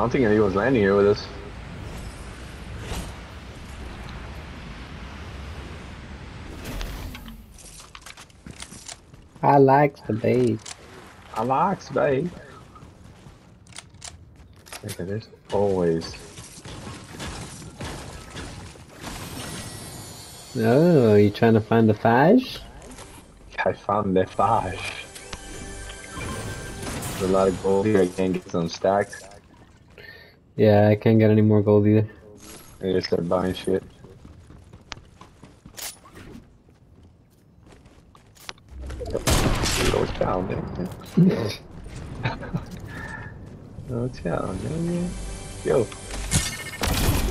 I don't think anyone's landing here with us. I like the bait. I like the space. Okay, there's always. Oh, you trying to find the fish? I found the fish. There's a lot of gold here. I can't get some stacks. Yeah, I can't get any more gold either. I just start buying shit. Go down, man. Go down. Yo.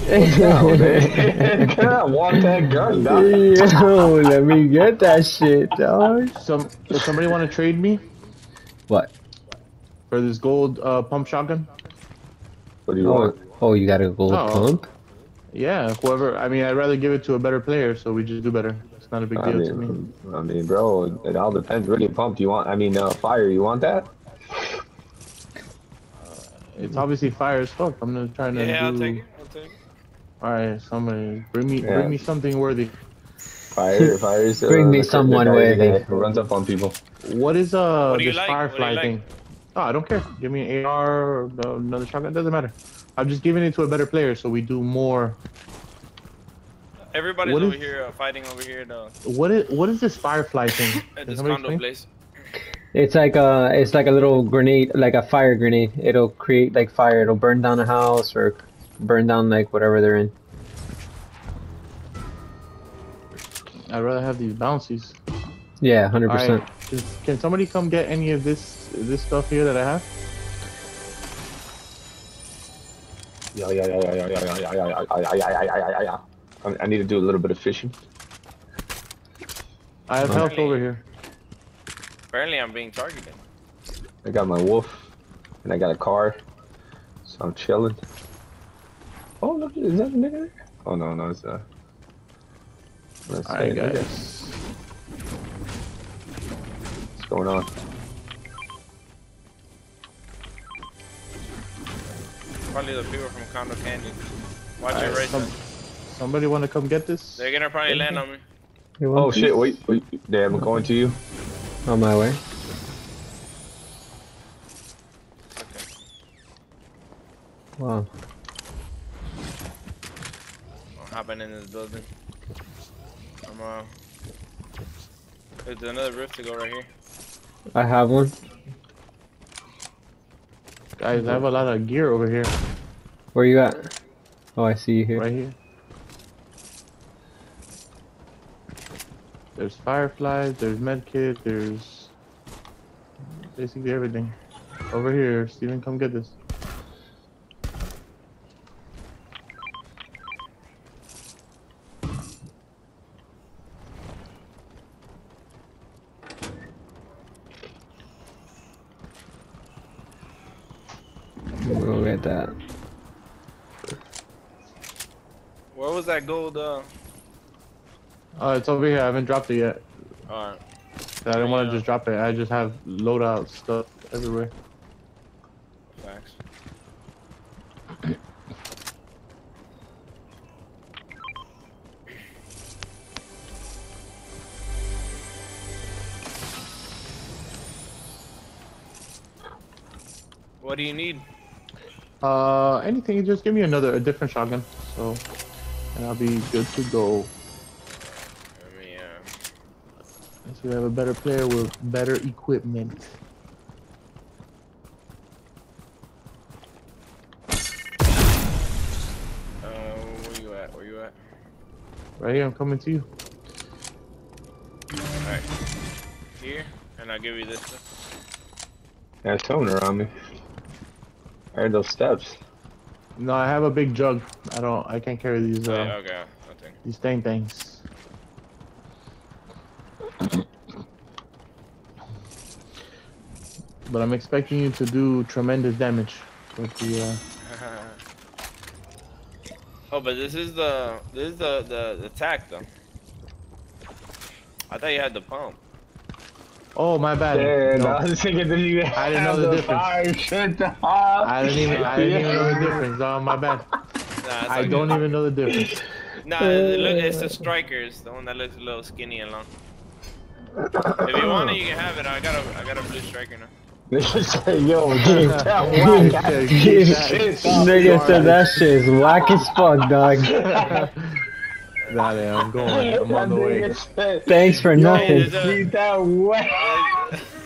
Down, man. Come on, walk that gun down. Yo, let me get that shit, dog. Some does somebody want to trade me What? for this gold uh, pump shotgun? What do you Oh, want? oh, you got a gold Oh. pump? Yeah, whoever. I mean, I'd rather give it to a better player, so we just do better. It's not a big I deal to me. I mean, bro, it all depends. Really, pump. You want? I mean, uh, fire. You want that? It's obviously fire as fuck. I'm not trying to Yeah, I'll do. take it. I'll take it. All right, somebody bring me Yeah. bring me something worthy. Fire, fire is. Uh, Bring me the- the someone guy worthy. Runs up on people. What is uh What this like? What do firefly like? thing? Oh, I don't care. Give me an AR or uh, another shotgun. Doesn't matter. I'm just giving it to a better player, so we do more. Everybody's What over is- here uh, fighting over here though, What is what is this firefly thing? at this condo explain? place. It's like a, it's like a little grenade, like a fire grenade. It'll create like fire. It'll burn down a house or burn down like whatever they're in. I'd rather have these bouncies. Yeah, hundred percent. right, can, can somebody come get any of this this stuff here that I have? Yeah, yeah, yeah, yeah, yeah, yeah, yeah, yeah, yeah, yeah, yeah, yeah, yeah, yeah. I- I need to do a little bit of fishing. I have health over here. Apparently, I'm being targeted. I got my wolf, and I got a car, so I'm chilling. Oh, look, is that a nigga there? Oh no, no, it's uh. Let's All right, guys. What's going on? Probably the people from Condo Canyon. Watch All it right, right some- somebody want to come get this? They're gonna probably land on me. Oh these? shit! Wait, wait. Damn, I'm going to you. On my way. Okay. Wow. I'm hopping in this building. I'm uh. There's another roof to go right here. I have one. Guys, I have a lot of gear over here, Where you at? Oh, I see you here. right here. There's fireflies, there's medkit, there's basically everything. Over here, Steven, come get this. We'll go get that. Where was that gold? Uh. Oh, it's over here. I haven't dropped it yet. Alright. I didn't want to just drop it. I just have loadout stuff everywhere. Facts. What do you need? Uh, anything, just give me another, a different shotgun. So, and I'll be good to go. I mean, uh, Unless we have a better player with better equipment. uh, where you at? Where you at? Right here, I'm coming to you. Alright. Here, and I'll give you this. one. There's someone around me. I heard those steps. No, I have a big jug. I don't, I can't carry these, uh, Yeah, okay, okay. these thing things. But I'm expecting you to do tremendous damage with the, uh, oh, but this is the this is the the the tack though. I thought you had the pump. Oh, my bad. Yeah, No, no, I was thinking that you I didn't know have the difference. Fire shit. I didn't even. I didn't even know the difference. Oh, my bad. Nah, I okay. don't even know the difference. Nah, look, it's the strikers, the one that looks a little skinny and long. If you want it, you can have it. I got a, I got a blue striker now. Nigga say, yo, keep that whack ass Keep shit, dog. Nigga said that shit is whack as fuck, dog. Nah, yeah, I'm going. I'm on the way. Thanks for Hey, nothing. there's a- Keep that whack.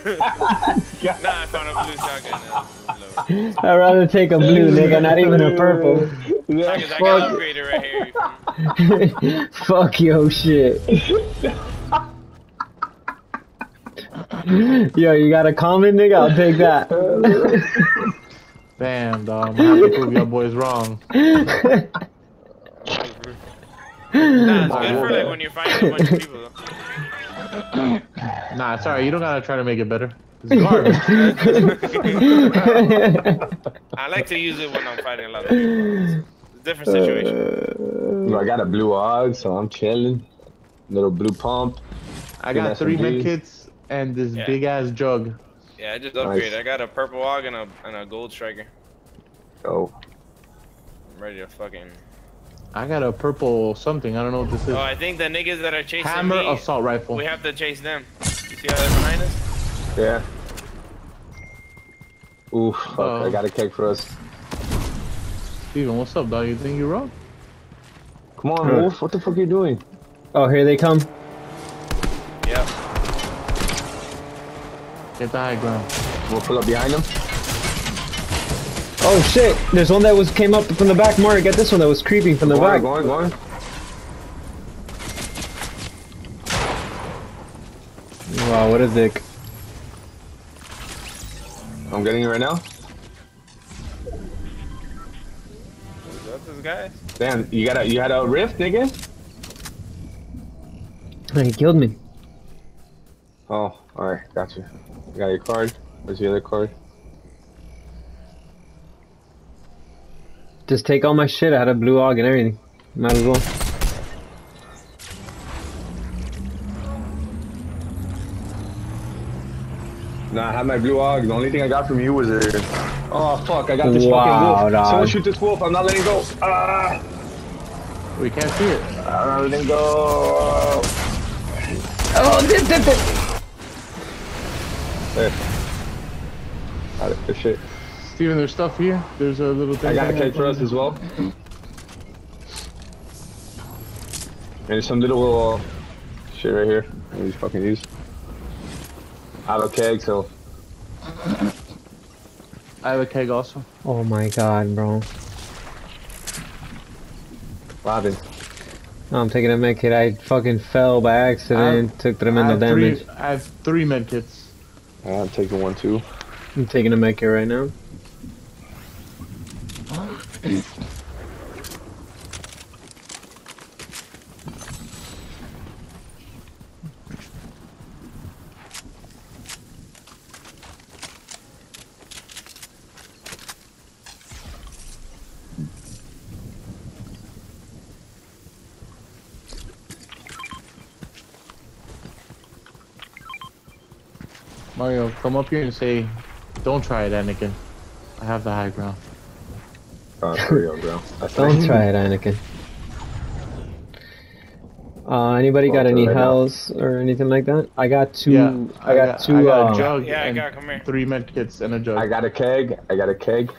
nah, I found a blue shotgun. Now. I'd rather take a blue, nigga, not even a purple. Yeah, Because I got upgraded right here. Fuck yo shit. Yo, you got a comment, nigga? I'll take that. Damn, dog. I'm gonna have to prove your boys wrong. Nah, it's good for like when you're fighting a bunch of people. Though. Nah, sorry. You don't gotta try to make it better. It's garbage. I like to use it when I'm fighting a lot of people. It's a different situation. Uh, Yo, I got a blue og, so I'm chilling. Little blue pump. I got three SMG. med kits and this Yeah. big ass jug. Yeah, I just Nice. upgraded. I got a purple wog and a and a gold striker. Oh, I'm ready to fucking. I got a purple something. I don't know what this is. Oh, I think the niggas that are chasing Hammer me, assault rifle. we have to chase them. You see how they're behind us? yeah. Oof, fuck, Uh-oh. I got a keg for us. Steven, what's up, dog? You think you're wrong? Come on, Huh. Wolf, what the fuck are you doing? oh, here they come. Yeah. Get the high ground. We'll pull up behind him. Oh shit! There's one that was came up from the back. Mario, get this one that was creeping from the Going, back. going, going. Wow, what a dick. I'm getting it right now. That's this guy. Damn, you got a you had a rift, nigga? He killed me. Oh, alright, got you. You got your card. Where's the other card? Just take all my shit. I had a blue og and everything. Might as well. Nah, I have my blue og. The only thing I got from you was a. Oh fuck! I got this Wow, fucking wolf. dog. Someone shoot this wolf. I'm not letting go. Ah! We can't see it. I'm not letting go. Oh, dip, dip, dip. There. Got it. Good shit. Steven, there's stuff here. There's a little thing. I got a down keg for us as well. And some little uh, shit right here. I just fucking use. I have a keg, so I have a keg also. Oh my god, bro. Robin. No, I'm taking a med kit. I fucking fell by accident. took I tremendous have, damage. three, I have three med kits. I'm taking one too. I'm taking a med kit right now. Mario, come up here and say, "Don't try it, Anakin." I have the high ground. For real, bro. Don't try it, Anakin. Uh, anybody got any right now. or anything like that? I got two. yeah, I got two. I got uh, a jug Yeah, I got. Come here. three med kits and a jug. I got a keg. I got a keg.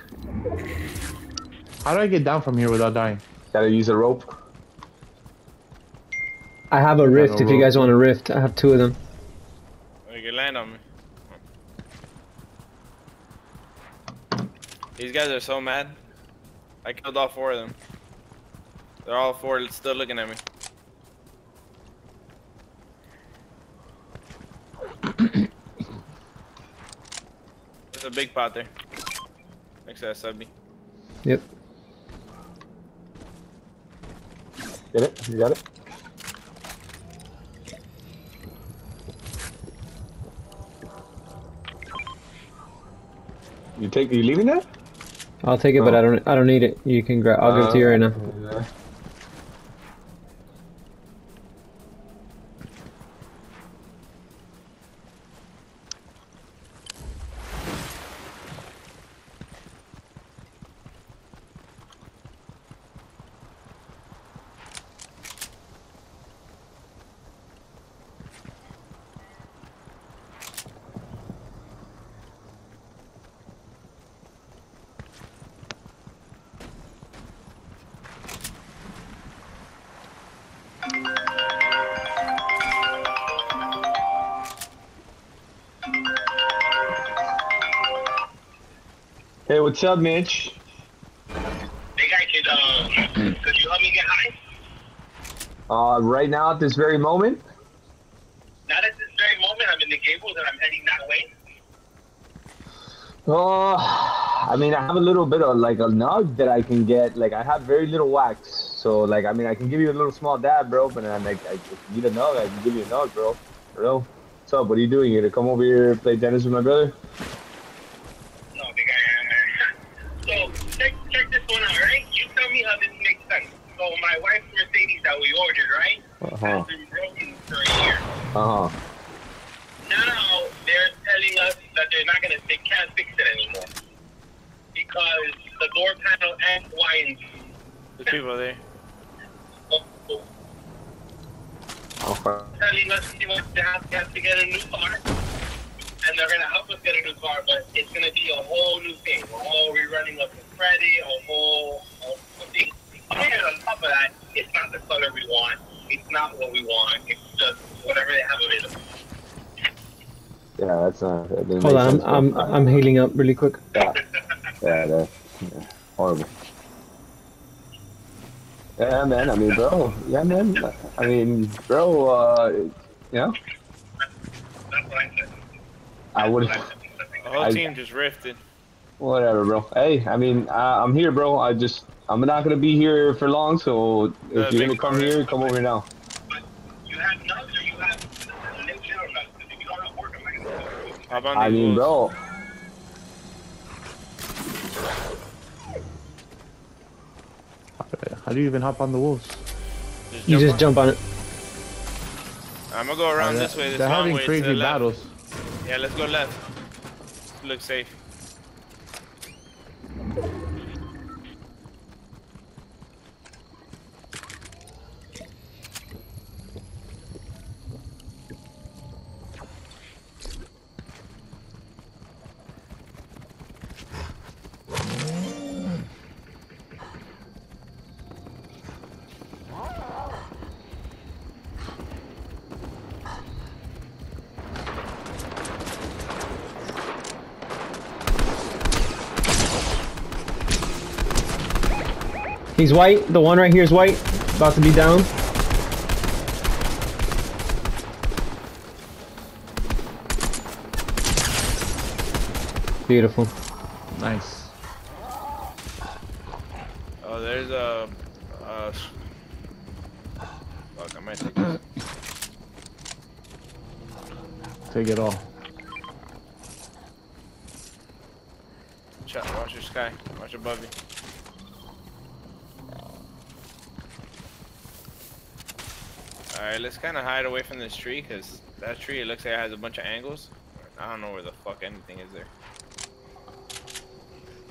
How do I get down from here without dying? Gotta use a rope. I have a rift. no If you guys want a rift, I have two of them. You can land on me. These guys are so mad. I killed all four of them. They're all four still looking at me. There's a big pot there. Next to that subby. Yep. Get it? You got it? You take? You leaving that? I'll take it, but. I don't. I don't need it. You can grab. I'll give it to you right uh, now. Uh, what's up, Mitch? Hey guy, could um, could you help me get high? Uh, right now at this very moment, Not at this very moment. I'm in the Gables and I'm heading that way. Oh, I mean, I have a little bit of like a nug that I can get. Like, I have very little wax, so like, I mean, I can give you a little small dab, bro. But I'm like, I, if you need a nug, I can give you a nug, bro. Bro, what's up? What are you doing here? To come over here and play tennis with my brother? No, big guy. So check check this one out, right? You tell me how this makes sense. So my wife's Mercedes that we ordered, right? Uh Has huh. been broken for a year. Uh huh. Now they're telling us that they're not gonna, they can't fix it anymore because the door panel X, Y, and Z. There's people there. Okay. telling us he wants to have, have to get a new car, and they're gonna help us get a new car, but it's gonna be a whole new thing, a whole rerunning of the credit, a whole, a whole thing. And on top of that, it's not the color we want. It's not what we want. It's just whatever they have available. Yeah, that's not. That didn't Hold on, sense, I'm, bro. I'm I'm healing up really quick. Yeah, yeah, that's yeah, horrible. Yeah, man. I mean, bro. Yeah, man. I mean, bro. Uh, you know, That's what I. I would. That's what I said. The whole I- team just rifted. Whatever, bro. Hey, I mean, I, I'm here, bro. I just, I'm not gonna be here for long. So Uh, if you're gonna come here, come over now. But you have nuts or you have nature or nuts? If you don't have work, I'm not gonna do it. Hop on I these mean, wolves. bro. How do you even hop on the wolves? Just You just on. jump on it. I'm gonna go around They're- this way. This They're having way crazy the left. battles. Yeah, let's go left. Look safe. He's white. The one right here is white. About to be down. Beautiful. Nice. Oh, there's a. Uh, fuck, I might take this. Take it all. Shut, watch your sky. Watch above you. Alright, let's kind of hide away from this tree, because that tree, it looks like it has a bunch of angles. I don't know where the fuck anything is there.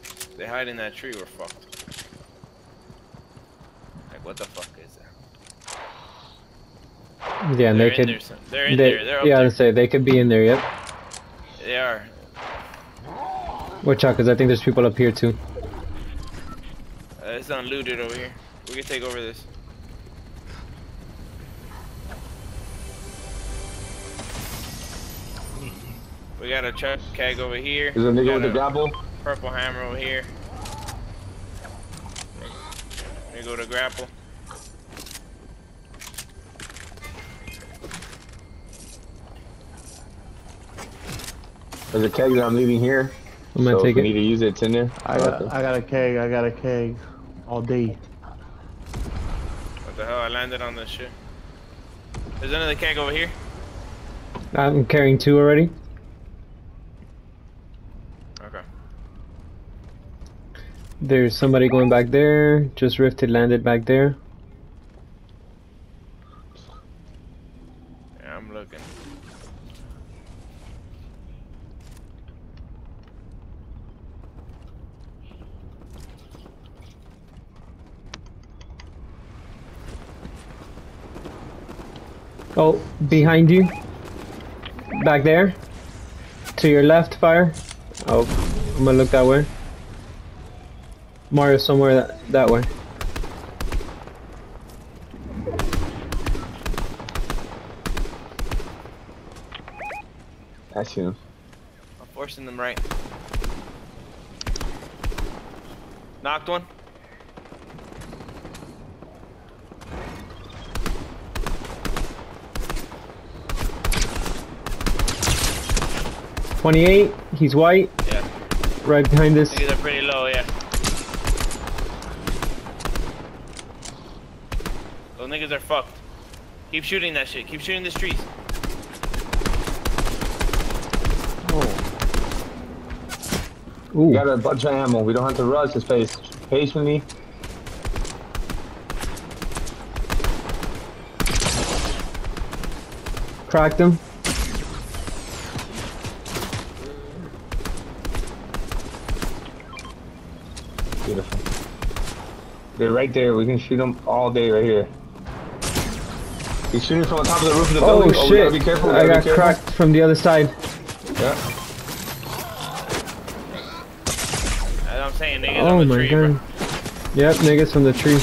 If they hide in that tree, we're fucked. Like, what the fuck is that? Yeah, and they're they could. there. some- They're in they- there. They're yeah, there. I'd say they could be in there. Yep. They are. Watch out, because I think there's people up here too. Uh, it's unlooted over here. We can take over this. Got a chuck keg over here. There's a nigga with a grapple. Purple hammer over here. There you go to grapple. There's a keg that I'm leaving here. I'm gonna so take if it. need to use it, it's in there. I got, I got a keg. I got a keg. All day. What the hell? I landed on this shit. There's another keg over here. I'm carrying two already. Okay. There's somebody going back there. Just rifted, landed back there. Yeah, I'm looking. Oh, behind you. Back there. To your left, fire. Oh, I'm gonna look that way. Mario somewhere that, that way. I see him. I'm forcing them right. Knocked one. Twenty-eight. He's white. Yeah. Right behind us. Niggas are pretty low, yeah. Those niggas are fucked. Keep shooting that shit. Keep shooting the streets. Oh. Ooh. We got a bunch of ammo. We don't have to rush. Just pace patiently. Cracked him. Beautiful. They're right there. We can shoot them all day right here. He's shooting from the top of the roof of the Oh building. Oh, we shit! gotta be careful. I gotta got be careful. cracked from the other side. Yeah. I'm saying, niggas Oh on the my tree, god. bro. Yep, niggas from the tree.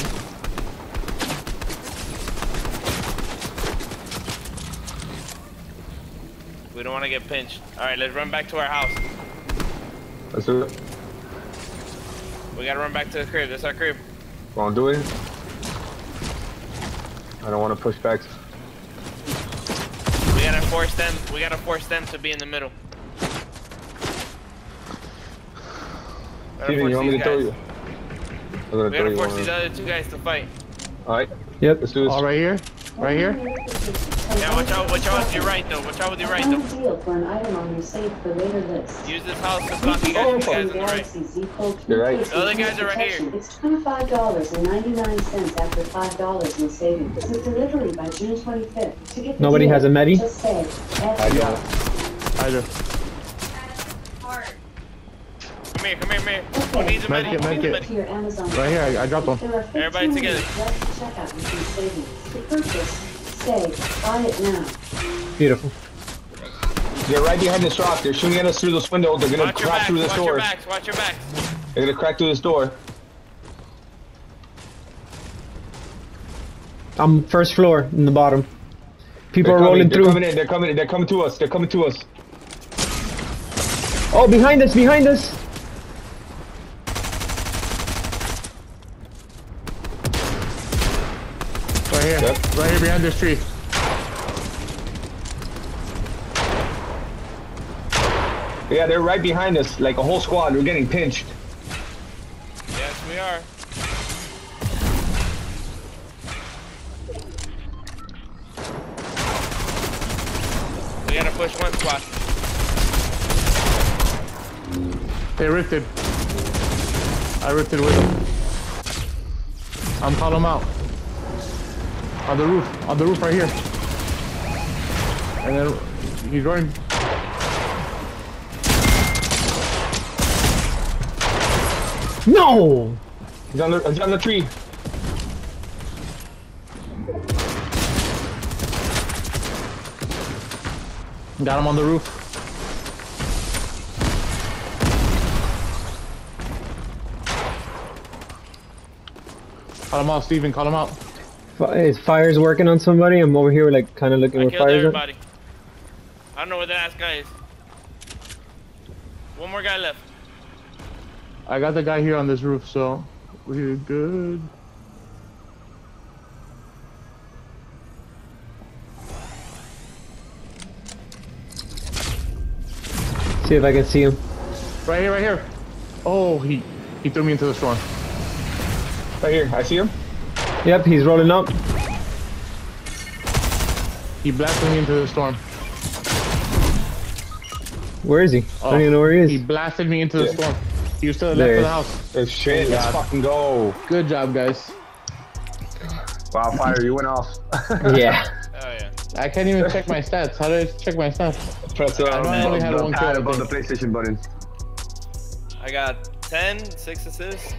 We don't want to get pinched. Alright, let's run back to our house. Let's do it. We gotta run back to the crib. That's our crib. Gonna do it. I don't want to push back. We gotta force them. We gotta force them to be in the middle. Gotta Steven, you force want me these to throw guys. you? I'm gonna We gotta you force one. these other two guys to fight. Alright, Yep. let's do this. All right here, right here. Yeah, watch out, watch out with your right though. Watch out with your right though. deal for an item on your save for later list. Use this house to block you guys from guys on the right. Galaxy You're right. Case The other guys are right here. It's twenty-five dollars and ninety-nine cents after five dollars in savings. This is delivery by June twenty-fifth. To get the Nobody deal, has a medi? Just say I F- don't. Either. Come here, come here, come here. Who needs a Medkit, medic? Who needs a medic? to your Amazon. Right here, I, I dropped one. Everybody together. minutes left to check out savings. To purchase, say, buy it now. Beautiful. They're right behind this rock. They're shooting at us through this window. They're gonna Watch crack backs, through this watch your door. backs, watch your backs. They're gonna crack through this door. I'm first floor in the bottom. People They're are coming, rolling they're through. coming in. They're coming in. They're coming to us. They're coming to us. Oh, behind us, behind us. Right here, Yep. Right here behind this tree. Yeah, they're right behind us. Like a whole squad. We're getting pinched. Yes, we are. We gotta push one squad. They ripped it. I ripped it with them. I'm calling them out. On the roof, on the roof right here. And then he's running. No. He's on the, he's on the tree. Got him on the roof. Call him out, Steven. Call him out. Fi- Is fires working on somebody? I'm over here, like, kind of looking I where killed fires are. everybody. I don't know where the last guy is. One more guy left. I got the guy here on this roof, so we're good. See if I can see him. Right here, right here. Oh, he he threw me into the storm. Right here. I see him. Yep, he's rolling up. He blasted me into the storm. Where is he? I don't Oh, even know where he is. He blasted me into the Yeah. storm. He was to the There left of the house. It's shit. Let's God. fucking go. Good job, guys. Wildfire. You went off. yeah. Oh yeah. I can't even check my stats. How do I check my stats? Press uh, I only had the one pad kill, I above the. PlayStation button. I got 10, 6 assists.